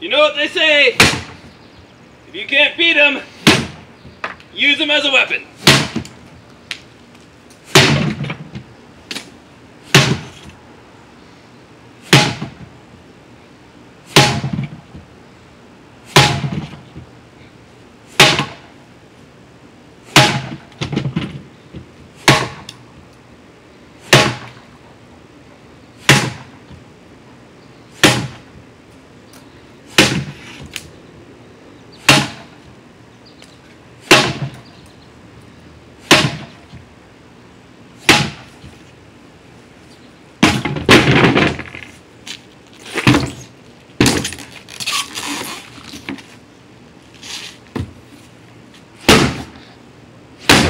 You know what they say? If you can't beat them, use them as a weapon.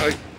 はい。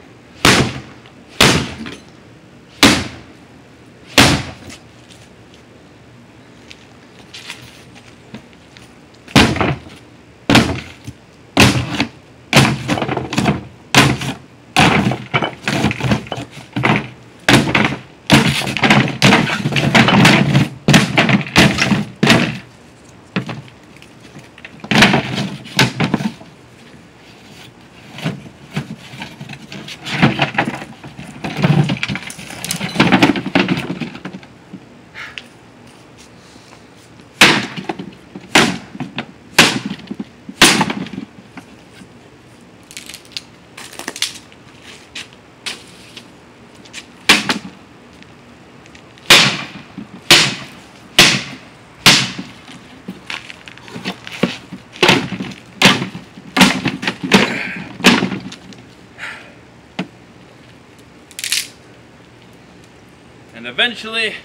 And eventually,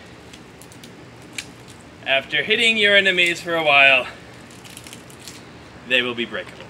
after hitting your enemies for a while, they will be breakable.